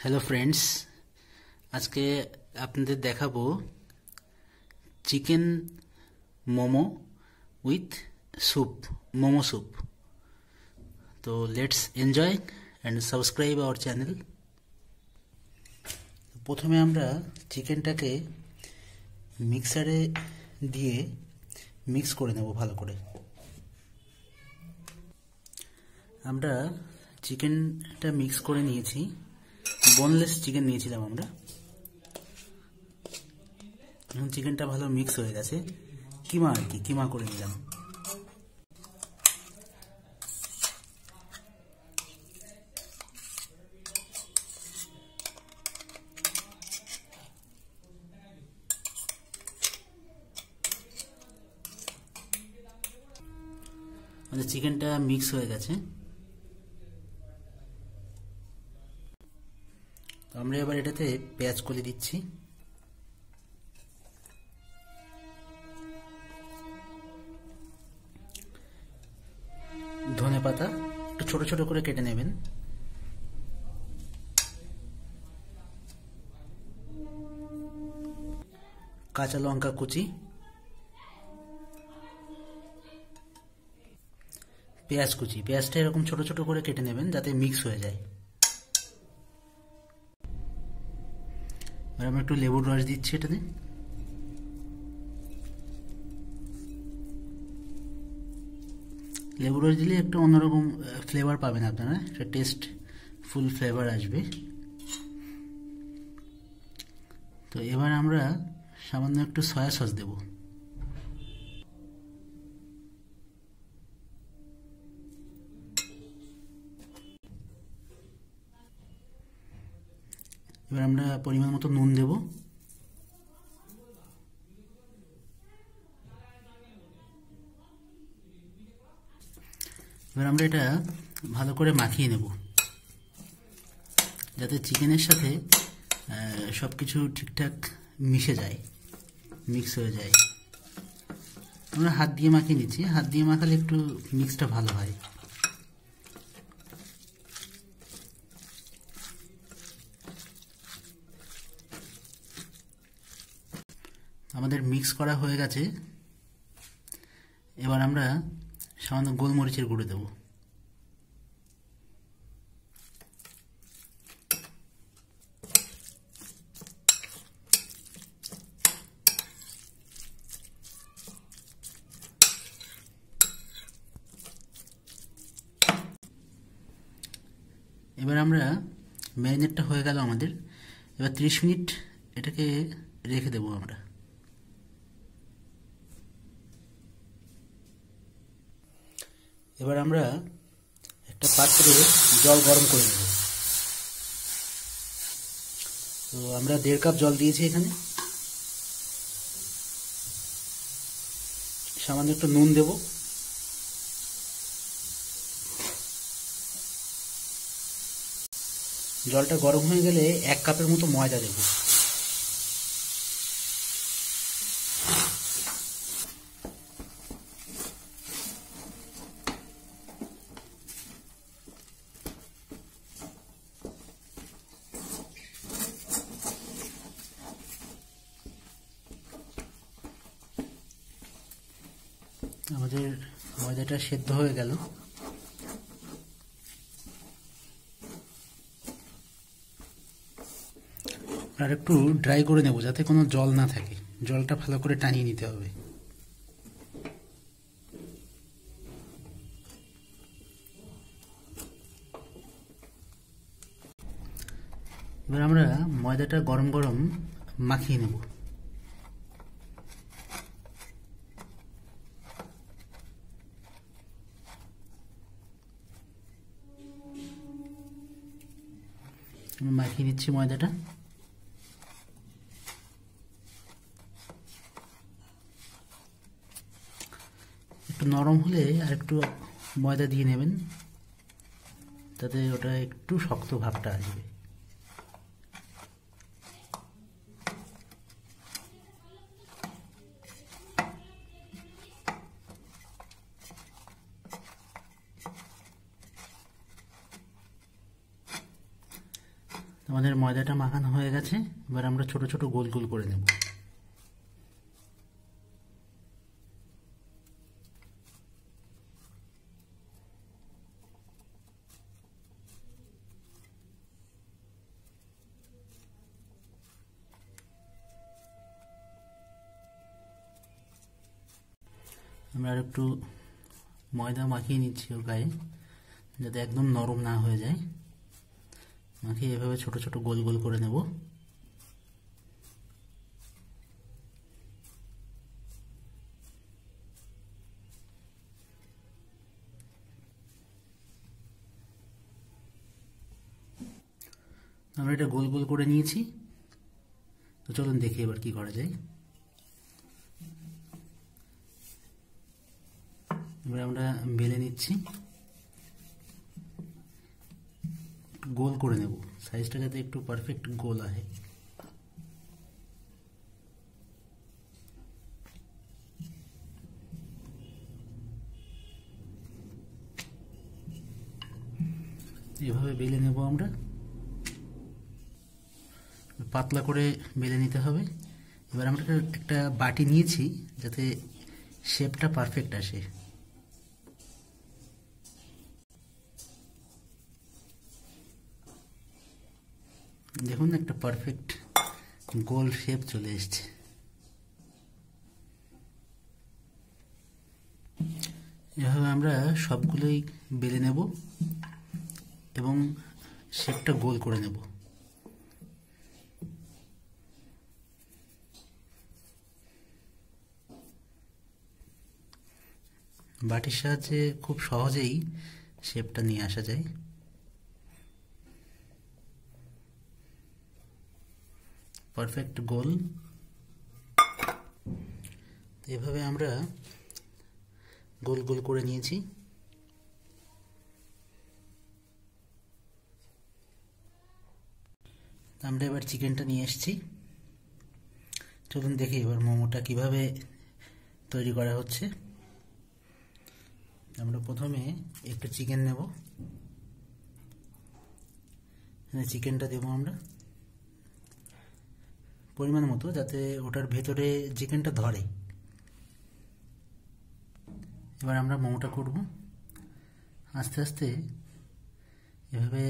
Hello friends আজকে আপনাদের দেখাবো chicken momo with soup momo soup তো let's enjoy and subscribe our channel প্রথমে আমরা চিকেনটাকে মিক্সারে দিয়ে মিক্স করে নেব ভালো করে। আমরা চিকেনটা মিক্স করে নিয়েছি। বোনলেস চিকেন নিয়েছিলাম আমরা। চিকেনটা ভালো মিক্স হয়ে গেছে। কিমা আর কি, কিমা করে নিলাম। আমাদের চিকেনটা মিক্স হয়ে গেছে। আমরা এবার এটাতে পেঁয়াজ কলি দিচ্ছি। ধনে পাতা একটু ছোট ছোট করে কেটে নেবেন। কাঁচা লঙ্কা কুচি। পেঁয়াজ কুচি। পেঁয়াজটা এরকম ছোট ছোট করে কেটে নেবেন যাতে মিক্স হয়ে যায়। এবার আমি একটু লেবুর রস দিচ্ছি এটাতে। লেবুর রস দিলে একটু অন্যরকম ফ্লেভার পাবেন আপনারা। একটা টেস্ট ফুল ফ্লেভার আসবে। তো এবার আমরা সামান্য একটু সয়া সস দেব। এবার আমরা পরিমাণ মতো নুন দেব। এবার আমরা এটা ভালো করে মাখিয়ে নেব। যাতে চিকেনের সাথে সব কিছু ঠিকঠাক মিশে যায় মিক্স হয়ে যায়। আমরা হাত দিয়ে মাখিয়ে নিচ্ছি। হাত দিয়ে মাখালে একটু মিক্সটা ভালো হয়। আমাদের মিক্স করা হয়ে গেছে। এবার আমরা সামান্য গোলমরিচের গুঁড়ো দেব। এবার আমরা ম্যারিনেটটা হয়ে গেল আমাদের। এবার ত্রিশ মিনিট এটাকে রেখে দেবো আমরা। এবার আমরা একটা পাত্রে জল গরম করে নেব। তো আমরা দেড় কাপ জল দিয়েছি এখানে। সামান্য একটু নুন দেব। জলটা গরম হয়ে গেলে এক কাপের মতো ময়দা দেবো আমাদের ময়দাটা সেদ্ধ হয়ে গেল। আর একটু ড্রাই করে নেব যাতে কোনো জল না থাকে। জলটা ভালো করে টানিয়ে নিতে হবে। এবার আমরা ময়দাটা গরম গরম মাখিয়ে নেব। মাখিয়ে নিচ্ছি ময়দাটা। একটু নরম হলে আর একটু ময়দা দিয়ে নেবেন, তাতে ওটা একটু শক্ত ভাবটা আসবে। আমাদের ময়দাটা মাখানো হয়ে গেছে, এবার আমরা ছোট ছোট গোল গোল করে নেব। আমরা আর একটু ময়দা মাখিয়ে নিচ্ছি ওর গায়ে, যাতে একদম নরম না হয়ে যায়। মাখিয়ে এভাবে ছোট ছোট গোল গোল করে নেব। আমরা এটা গোল গোল করে নিয়েছি। তো চলুন দেখি এবার কি করা যায়। এবার আমরা বেলে নিচ্ছি। গোল করে নেব। সাইজটা যাতে একটু পারফেক্ট গোল আহে। এভাবে বেলে নেব আমরা। পাতলা করে বেলে নিতে হবে। এবার আমরা একটা বাটি নিয়েছি যাতে শেপটা পারফেক্ট আসে। দেখুন একটা পারফেক্ট গোল শেপ চলে এসছে। এভাবে আমরা সবগুলোই বেলে নেব এবং শেপটা গোল করে নেব। বাটির সাহায্যে খুব সহজেই শেপটা নিয়ে আসা যায়। পারফেক্ট গোল এভাবে আমরা গোল গোল করে নিয়েছি। আমরা এবার চিকেনটা নিয়ে এসেছি। চলুন দেখি এবার মোমোটা কীভাবে তৈরি করা হচ্ছে। আমরা প্রথমে একটু চিকেন নেব। চিকেনটা দেবো আমরা। পরিমাণ মতো যাতে ওটার ভেতরে চিকেনটা ধরে। এবার আমরা মোমোটা করব। আস্তে আস্তে এভাবে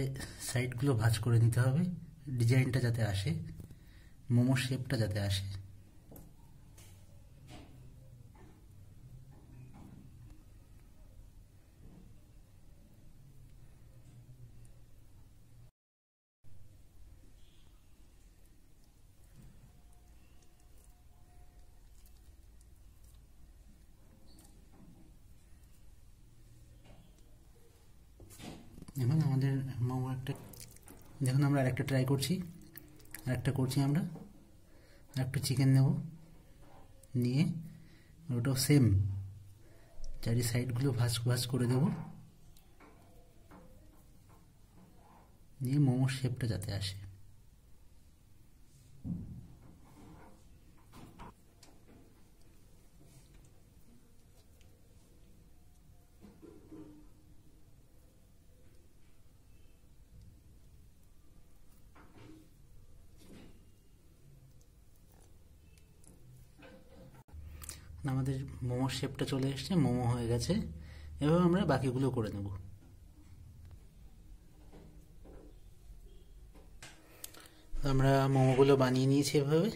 সাইডগুলো ভাজ করে নিতে হবে। ডিজাইনটা যাতে আসে মোমো শেপটা যাতে আসে দেখুন আমাদের একটা দেখুন আমরা আরেকটা ট্রাই করছি। আরেকটা করছি আমরা। আরেকটা চিকেন নেব। নিয়ে ওটাও সেম চারি সাইডগুলো ভাজ ভাজ করে দেব। নিয়ে মোমোর শেপটা যাতে আসে আমাদের মোমোর শেপটা চলে এসছে, মোমো হয়ে গেছে। এভাবে আমরা বাকিগুলো করে নেব। আমরা মোমোগুলো বানিয়ে নিয়েছি এভাবে।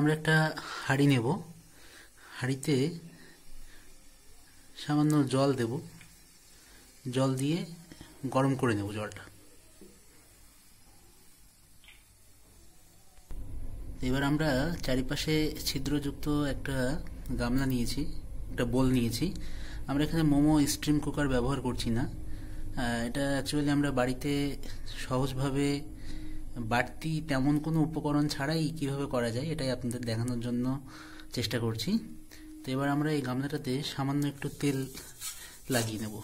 আমরা একটা হাঁড়ি নেব। হাঁড়িতে সামান্য জল দেব। জল দিয়ে গরম করে নেব জলটা। এবার আমরা চারিপাশে ছিদ্রযুক্ত একটা গামলা নিয়েছি, একটা বোল নিয়েছি। আমরা এখানে মোমো স্ট্রিম কুকার ব্যবহার করছি না। এটা অ্যাকচুয়ালি আমরা বাড়িতে সহজভাবে বাড়তি তেমন কোনো উপকরণ ছাড়াই কীভাবে করা যায়, এটাই আপনাদের দেখানোর জন্য চেষ্টা করছি। তো এবার আমরা এই গামলাটাতে সামান্য একটু তেল লাগিয়ে নেব।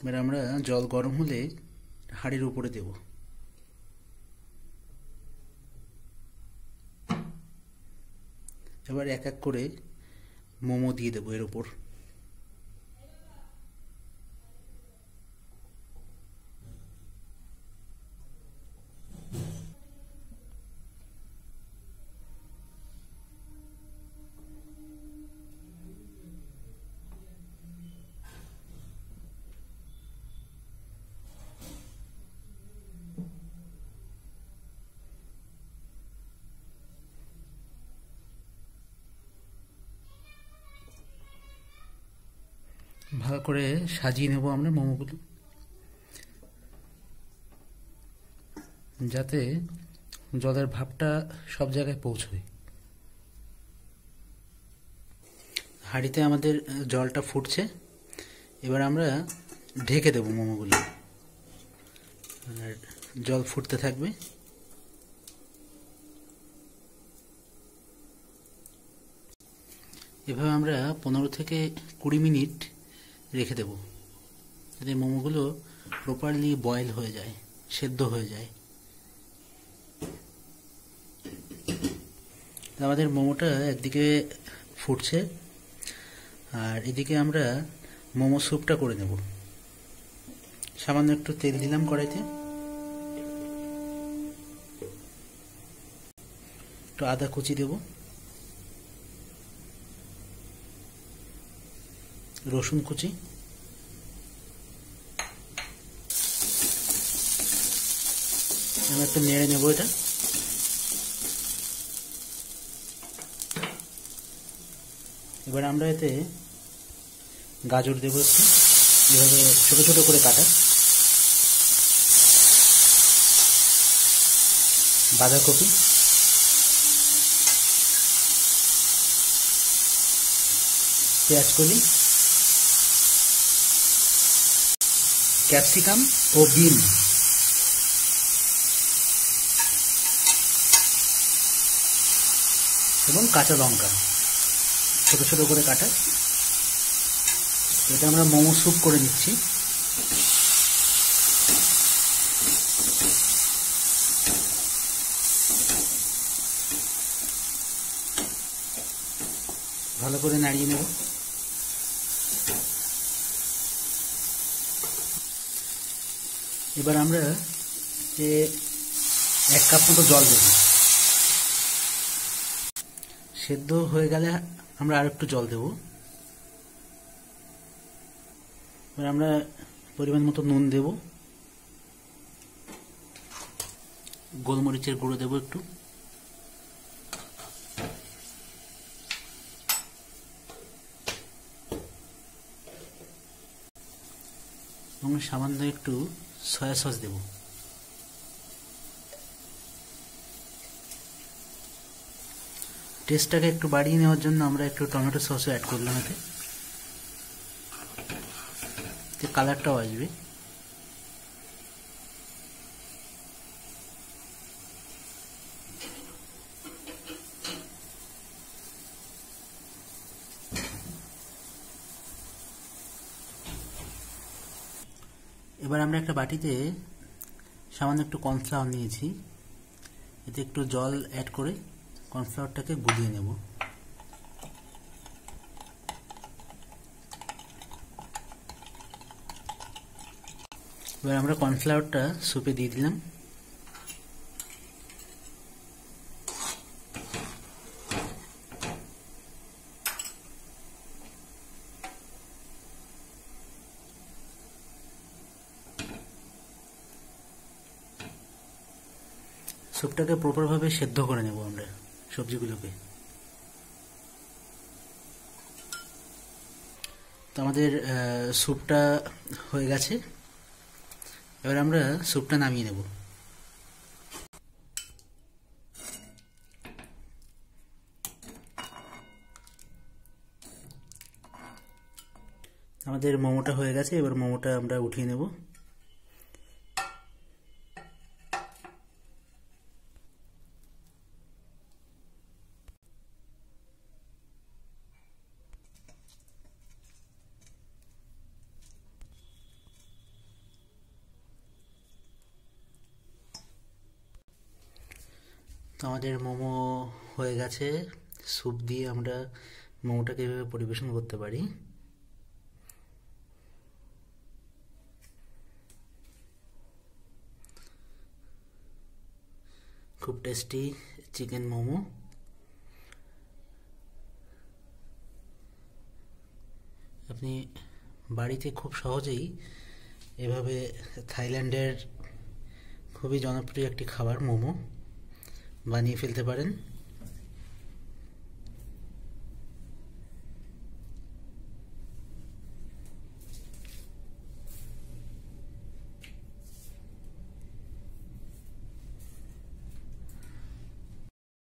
এবার আমরা জল গরম হলে হাড়ির উপরে দেব। এবার এক এক করে মোমো দিয়ে দেবো এর উপর। করে সাজিয়ে নেব আমরা মোমোগুলো। যাতে জলের ভাবটা সব জায়গায় পৌঁছয় হাঁড়িতে আমাদের জলটা ফুটছে। এবার আমরা ঢেকে দেব মোমোগুলো। আর জল ফুটতে থাকবে। এভাবে আমরা পনেরো থেকে কুড়ি মিনিট রেখে দেব। যাতে মোমোগুলো প্রপারলি বয়েল হয়ে যায়, সেদ্ধ হয়ে যায়। আমাদের মোমোটা একদিকে ফুটছে, আর এদিকে আমরা মোমো স্যুপটা করে নেব। সামান্য একটু তেল দিলাম কড়াইতে। একটু আদা কুচি দেবো। রসুন কুচি। আমি একটু নেড়ে নেব এটা। এবার আমরা এতে গাজর দেবো একটু। এভাবে ছোটো ছোটো করে কাটা। বাঁধাকপি। পেঁয়াজ ক্যাপসিকাম ও বিন। এবং কাঁচা লঙ্কা। ছোট ছোট করে কাটা। এটা আমরা মোমো স্যুপ করে নিচ্ছি। ভালো করে নাড়িয়ে নেব। এবার আমরা যে এক কাপ মতো জল দেব। সেদ্ধ হয়ে গেলে আমরা আর একটু জল দেব। এবার আমরা পরিমাণ মতো নুন দেব। গোলমরিচের গুঁড়ো দেব একটু। এবং সামান্য একটু সয়া সস দেব। টেস্টটাকে একটু বাড়িয়ে নেওয়ার জন্য আমরা একটু টমেটো সসও অ্যাড করলাম এতে। কালারটাও আসবে এবার আমরা একটা বাটিতে সামান্য একটু কর্নফ্লাওয়ার নিয়েছি। এতে একটু জল অ্যাড করে কর্নফ্লাওয়ারটাকে গুলিয়ে নেব। এবার আমরা কর্নফ্লাওয়ারটা সুপে দিয়ে দিলাম। স্যুপটাকে প্রপারভাবে সেদ্ধ করে নেব আমরা সবজিগুলোকে। তো আমাদের স্যুপটা হয়ে গেছে। এবার আমরা স্যুপটা নামিয়ে নেব। আমাদের মোমোটা হয়ে গেছে, এবার মোমোটা আমরা উঠিয়ে নেব। তো আমাদের মোমো হয়ে গেছে। স্যুপ দিয়ে আমরা মোমোটাকে এভাবে পরিবেশন করতে পারি। খুব টেস্টি চিকেন মোমো। আপনি বাড়িতে খুব সহজেই এভাবে থাইল্যান্ডের খুবই জনপ্রিয় একটি খাবার মোমো। বানিয়ে ফেলতে পারেন।